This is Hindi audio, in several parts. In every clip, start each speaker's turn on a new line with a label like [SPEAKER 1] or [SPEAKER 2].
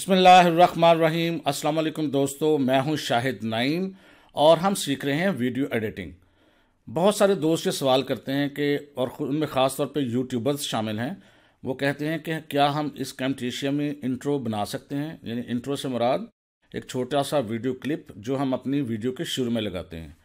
[SPEAKER 1] बिसमीम अस्सलाम दोस्तों, मैं हूँ शाहिद नाइम और हम सीख रहे हैं वीडियो एडिटिंग। बहुत सारे दोस्त ये सवाल करते हैं कि, और उनमें ख़ास तौर पे यूट्यूबर्स शामिल हैं, वो कहते हैं कि क्या हम इस कैमटेशिया में इंट्रो बना सकते हैं? यानी इंट्रो से मुराद, एक छोटा सा वीडियो क्लिप जो हम अपनी वीडियो के शुरू में लगाते हैं।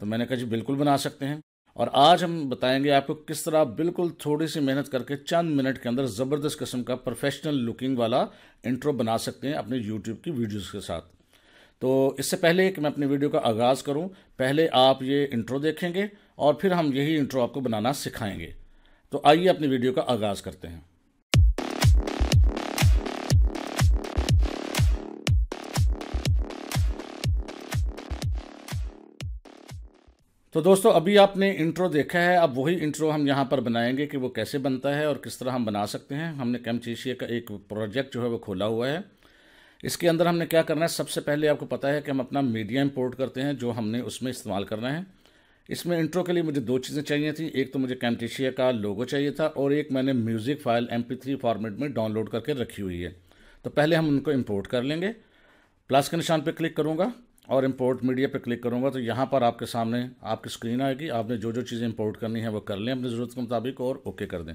[SPEAKER 1] तो मैंने कहा जी, बिल्कुल बना सकते हैं। और आज हम बताएँगे आपको किस तरह बिल्कुल थोड़ी सी मेहनत करके चंद मिनट के अंदर ज़बरदस्त किस्म का प्रोफेशनल लुकिंग वाला इंट्रो बना सकते हैं अपने यूट्यूब की वीडियोज़ के साथ। तो इससे पहले कि मैं अपनी वीडियो का आगाज़ करूँ, पहले आप ये इंट्रो देखेंगे और फिर हम यही इंट्रो आपको बनाना सिखाएँगे। तो आइए अपनी वीडियो का आगाज़ करते हैं। तो दोस्तों, अभी आपने इंट्रो देखा है, अब वही इंट्रो हम यहाँ पर बनाएँगे कि वो कैसे बनता है और किस तरह हम बना सकते हैं। हमने कैमचेशिया का एक प्रोजेक्ट जो है वो खोला हुआ है। इसके अंदर हमने क्या करना है, सबसे पहले आपको पता है कि हम अपना मीडिया इंपोर्ट करते हैं, जो हमने उसमें इस्तेमाल करना है। इसमें इंट्रो के लिए मुझे दो चीज़ें चाहिए थी। एक तो मुझे कैमटेशिया का लोगो चाहिए था और एक मैंने म्यूज़िक फ़ाइल एम फॉर्मेट में डाउनलोड करके रखी हुई है। तो पहले हम उनको इम्पोर्ट कर लेंगे। प्लस के निशान पर क्लिक करूँगा। और इंपोर्ट मीडिया पे क्लिक करूँगा तो यहाँ पर आपके सामने आपकी स्क्रीन आएगी। आपने जो जो चीज़ें इंपोर्ट करनी है वो कर लें अपनी ज़रूरत के मुताबिक और ओके कर दें।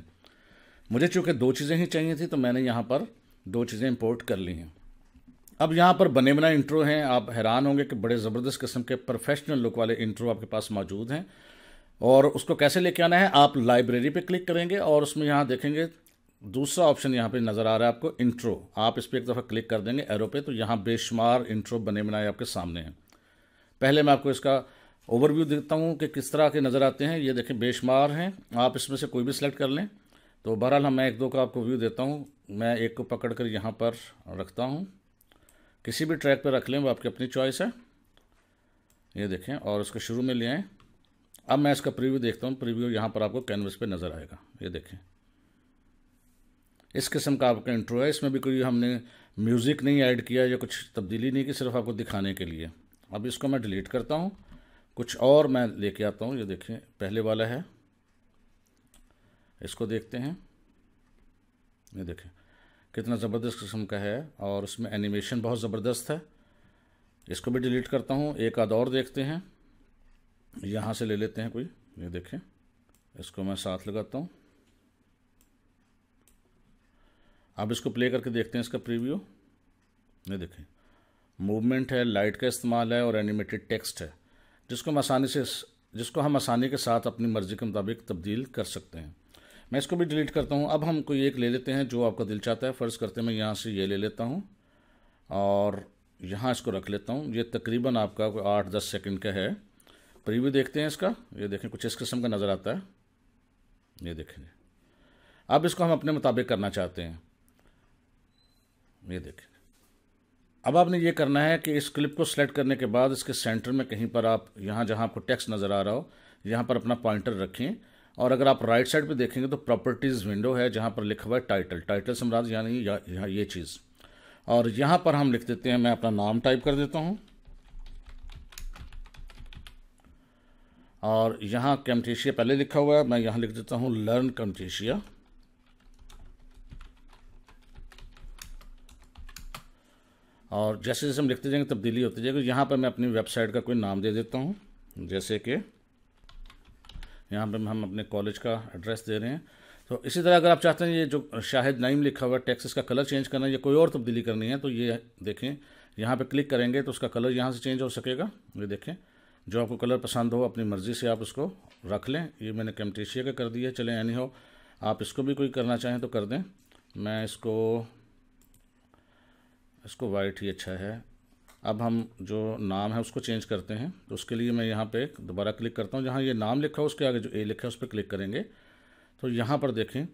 [SPEAKER 1] मुझे चूँकि दो चीज़ें ही चाहिए थी तो मैंने यहाँ पर दो चीज़ें इंपोर्ट कर ली हैं। अब यहाँ पर बने बनाए इंट्रो हैं, आप हैरान होंगे कि बड़े ज़बरदस्त किस्म के प्रोफेशनल लुक वाले इंट्रो आपके पास मौजूद हैं। और उसको कैसे लेके आना है, आप लाइब्रेरी पे क्लिक करेंगे और उसमें यहाँ देखेंगे दूसरा ऑप्शन यहाँ पे नज़र आ रहा है आपको इंट्रो आप इस पर एक दफ़ा क्लिक कर देंगे एरो पे तो यहाँ बेशुमार इंट्रो बने बनाए आपके सामने हैं। पहले मैं आपको इसका ओवरव्यू देता हूँ कि किस तरह के नज़र आते हैं। ये देखें, बेशुमार हैं। आप इसमें से कोई भी सिलेक्ट कर लें। तो बहरहाल मैं एक दो का आपको व्यू देता हूँ। मैं एक को पकड़ कर यहाँ पर रखता हूँ। किसी भी ट्रैक पर रख लें, वो आपकी अपनी चॉइस है। ये देखें, और उसको शुरू में ले आएँ। अब मैं इसका प्रीव्यू देखता हूँ। प्रीव्यू यहाँ पर आपको कैनवस पे नज़र आएगा। ये देखें। इस किस्म का आपका इंट्रो है। इसमें भी कोई हमने म्यूज़िक नहीं ऐड किया या कुछ तब्दीली नहीं की, सिर्फ़ आपको दिखाने के लिए। अब इसको मैं डिलीट करता हूँ। कुछ और मैं लेके आता हूँ। ये देखें पहले वाला है। इसको देखते हैं। ये देखें कितना ज़बरदस्त किस्म का है और उसमें एनिमेशन बहुत ज़बरदस्त है। इसको भी डिलीट करता हूँ। एक आध और देखते हैं। यहाँ से ले लेते हैं कोई। ये देखें इसको मैं साथ लगाता हूँ। अब इसको प्ले करके देखते हैं इसका प्रीव्यू ये देखें। मूवमेंट है लाइट का इस्तेमाल है और एनिमेटेड टेक्स्ट है। जिसको हम आसानी से जिसको हम आसानी के साथ अपनी मर्ज़ी के मुताबिक तब्दील कर सकते हैं। मैं इसको भी डिलीट करता हूँ। अब हम कोई एक ले लेते हैं जो आपका दिल चाहता है। फ़र्ज़ करते मैं यहाँ से ये ले लेता हूँ और यहाँ इसको रख लेता हूँ। ये तकरीबन आपका कोई आठ, दस सेकंड का है। प्रीव्यू देखते हैं इसका। ये देखें, कुछ इस किस्म का नज़र आता है। ये देखें। अब इसको हम अपने मुताबिक करना चाहते हैं। ये देखें अब आपने ये करना है कि इस क्लिप को सिलेक्ट करने के बाद इसके सेंटर में कहीं पर आप यहाँ जहाँ आपको टेक्स्ट नज़र आ रहा हो, यहाँ पर अपना पॉइंटर रखें और अगर आप राइट साइड पे देखेंगे तो प्रॉपर्टीज़ विंडो है जहाँ पर लिखा हुआ है टाइटल। टाइटल समराज यानी यहाँ ये चीज़। और यहाँ पर हम लिख देते हैं, मैं अपना नाम टाइप कर देता हूँ। और यहाँ कैमटेशिया पहले लिखा हुआ है, मैं यहाँ लिख देता हूँ लर्न कैमटेशिया और जैसे जैसे हम लिखते जाएँगे, तब्दीली होती जाएगी। यहाँ पर मैं अपनी वेबसाइट का कोई नाम दे देता हूँ। जैसे कि यहाँ पर हम अपने कॉलेज का एड्रेस दे रहे हैं। तो इसी तरह अगर आप चाहते हैं ये जो शाहिद नाइम लिखा हुआ है, टैक्सेस का कलर चेंज करना है, या कोई और तब्दीली करनी है तो ये देखें। यहाँ पे क्लिक करेंगे तो उसका कलर यहाँ से चेंज हो सकेगा। ये देखें, जो आपको कलर पसंद हो, अपनी मर्ज़ी से आप उसको रख लें। ये मैंने कैमटेशिया का कर दिया चलें यानी हो आप इसको भी कोई करना चाहें तो कर दें। मैं इसको इसको वाइट ही अच्छा है। अब हम जो नाम है उसको चेंज करते हैं। तो उसके लिए मैं यहाँ पे दोबारा क्लिक करता हूँ। जहाँ ये नाम लिखा है, उसके आगे जो ए लिखा है, उस पर क्लिक करेंगे। तो यहाँ पर देखें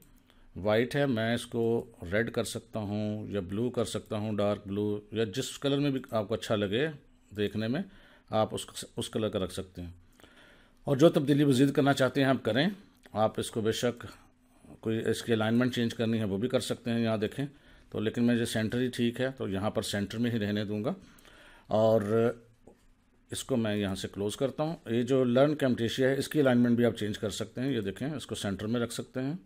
[SPEAKER 1] वाइट है, मैं इसको रेड कर सकता हूँ या ब्लू कर सकता हूँ डार्क ब्लू या जिस कलर में भी आपको अच्छा लगे देखने में, आप उस उस कलर का रख सकते हैं। और जो तब्दीली मज़ीद करना चाहते हैं, आप करें। आप इसको बेशक कोई इसकी अलाइनमेंट चेंज करनी है, वो भी कर सकते हैं। यहाँ देखें तो लेकिन मुझे सेंटर ही ठीक है तो यहाँ पर सेंटर में ही रहने दूँगा। और इसको मैं यहाँ से क्लोज़ करता हूँ। ये जो लर्न कैमटेशिया है, इसकी अलाइनमेंट भी आप चेंज कर सकते हैं। ये देखें, इसको सेंटर में रख सकते हैं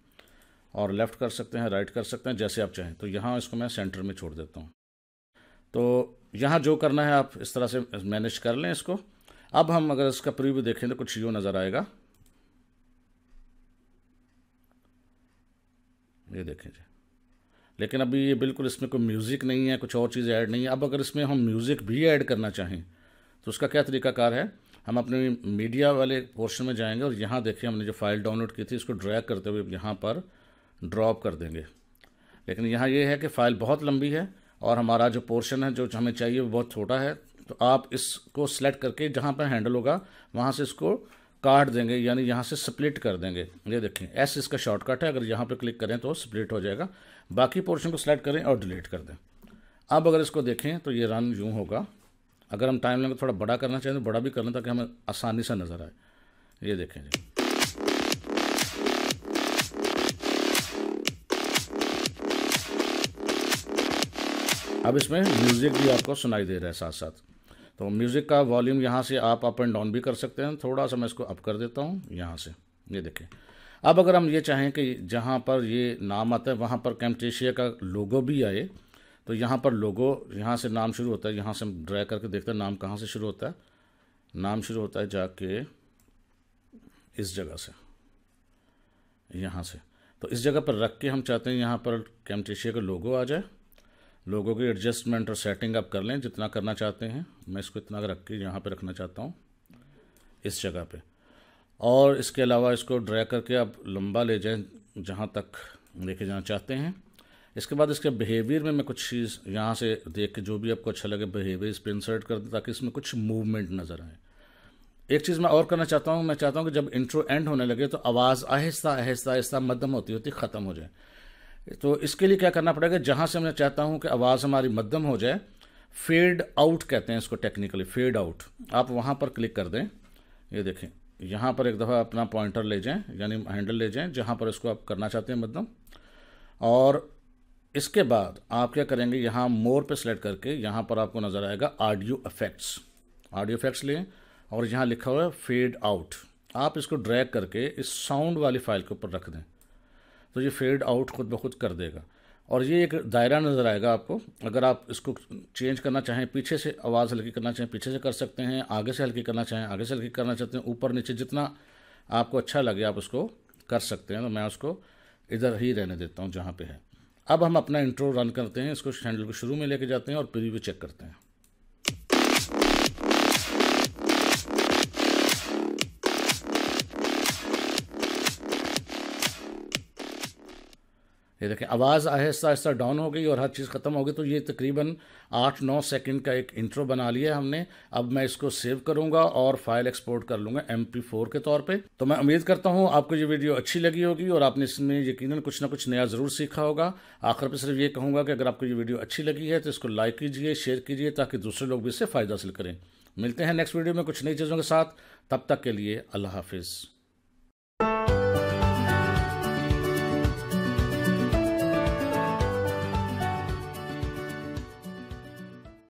[SPEAKER 1] और लेफ़्ट कर सकते हैं राइट कर सकते हैं, जैसे आप चाहें। तो यहाँ इसको मैं सेंटर में छोड़ देता हूँ। तो यहाँ जो करना है, आप इस तरह से मैनेज कर लें इसको। अब हम अगर इसका प्रीव्यू देखें तो कुछ यूँ नज़र आएगा। ये देखें जी। लेकिन अभी ये बिल्कुल इसमें कोई म्यूज़िक नहीं है, कुछ और चीज़ ऐड नहीं है। अब अगर इसमें हम म्यूज़िक भी ऐड करना चाहें तो उसका क्या तरीकाकार है? हम अपने मीडिया वाले पोर्शन में जाएँगे और यहाँ देखिए, हमने जो फ़ाइल डाउनलोड की थी, इसको ड्रैग करते हुए यहाँ पर ड्रॉप कर देंगे। लेकिन यहाँ ये यह है कि फ़ाइल बहुत लंबी है और हमारा जो पोर्शन है, जो हमें चाहिए, वो बहुत छोटा है। तो आप इसको सेलेक्ट करके जहाँ पर हैंडल होगा, वहाँ से इसको काट देंगे, यानी यहाँ से स्प्लिट कर देंगे। ये देखें एस इसका शॉर्टकट है, अगर यहाँ पर क्लिक करें तो स्प्लिट हो जाएगा। बाकी पोर्शन को सिलेक्ट करें और डिलीट कर दें। अब अगर इसको देखें तो ये रन यूँ होगा। अगर हम टाइम लेंगे थोड़ा बड़ा करना चाहें तो बड़ा भी कर लें ताकि हमें आसानी से नज़र आए। ये देखें जी। अब इसमें म्यूज़िक भी आपको सुनाई दे रहा है साथ साथ तो म्यूज़िक का वॉल्यूम यहाँ से आप अप एंड डाउन भी कर सकते हैं। थोड़ा सा मैं इसको अप कर देता हूँ, यहाँ से। ये देखें अब अगर हम ये चाहें कि जहाँ पर ये नाम आता है, वहाँ पर कैम्टेशिया का लोगो भी आए तो यहाँ पर लोगो यहाँ से नाम शुरू होता है, यहाँ से हम ड्रैग करके देखते हैं नाम कहाँ से शुरू होता है। नाम शुरू होता है जाके इस जगह से। यहाँ से। तो इस जगह पर रख के हम चाहते हैं यहाँ पर कैम्टेशिया का लोगो आ जाए। लोगों की एडजस्टमेंट और सेटिंग आप कर लें, जितना करना चाहते हैं। मैं इसको इतना रख के यहाँ पर रखना चाहता हूँ, इस जगह पे। और इसके अलावा इसको ड्रैग करके आप लंबा ले जाएँ जहाँ तक लेके जाना चाहते हैं। इसके बाद इसके बिहेवियर में मैं कुछ चीज़ यहाँ से देख के, जो भी आपको अच्छा लगे बिहेवियर इस पर इंसर्ट कर दें, ताकि इसमें कुछ मूवमेंट नज़र आए। एक चीज़ मैं और करना चाहता हूँ, मैं चाहता हूँ कि जब इंट्रो एंड होने लगे तो आवाज़ आहिस्ता आहिस्ता आहिस्ता मध्यम होती होती ख़त्म हो जाए। तो इसके लिए क्या करना पड़ेगा? जहाँ से मैं चाहता हूँ कि आवाज़ हमारी मध्यम हो जाए फेड आउट कहते हैं इसको टेक्निकली फेड आउट आप वहाँ पर क्लिक कर दें। ये देखें, यहाँ पर एक दफ़ा अपना पॉइंटर ले जाएँ, यानी हैंडल ले जाएँ, जहाँ पर इसको आप करना चाहते हैं मध्यम। और इसके बाद आप क्या करेंगे? यहाँ मोर पे सेलेक्ट करके यहाँ पर आपको नज़र आएगा ऑडियो इफेक्ट्स ऑडियो इफेक्ट्स लें और यहाँ लिखा हुआ है फेड आउट आप इसको ड्रैग करके इस साउंड वाली फ़ाइल के ऊपर रख दें। तो ये फेड आउट खुद ब खुद कर देगा। और ये एक दायरा नज़र आएगा आपको। अगर आप इसको चेंज करना चाहें, पीछे से आवाज़ हल्की करना चाहें, पीछे से कर सकते हैं, आगे से हल्की करना चाहें, आगे से हल्की करना चाहते हैं, ऊपर नीचे जितना आपको अच्छा लगे आप उसको कर सकते हैं। तो मैं उसको इधर ही रहने देता हूँ जहाँ पे है। अब हम अपना इंट्रो रन करते हैं, इसको हैंडल को शुरू में लेके जाते हैं और प्रीव्यू चेक करते हैं। ये देखें, आवाज़ आहिस्ता आहिस्ता डाउन हो गई और हर चीज़ ख़त्म हो गई तो ये तकरीबन आठ, नौ सेकंड का एक इंट्रो बना लिया हमने। अब मैं इसको सेव करूँगा और फ़ाइल एक्सपोर्ट कर लूँगा एम फोर के तौर पे। तो मैं उम्मीद करता हूँ आपको ये वीडियो अच्छी लगी होगी और आपने इसमें यकीन कुछ ना कुछ नया ज़रूर सीखा होगा। आखिर पर सिर्फ़ ये कहूँगा कि अगर आपको ये वीडियो अच्छी लगी है तो इसको लाइक कीजिए शेयर कीजिए, ताकि दूसरे लोग भी इससे फ़ायदा हासिल करें। मिलते हैं नेक्स्ट वीडियो में कुछ नई चीज़ों के साथ। तब तक के लिए अल्लाह हाफिज़।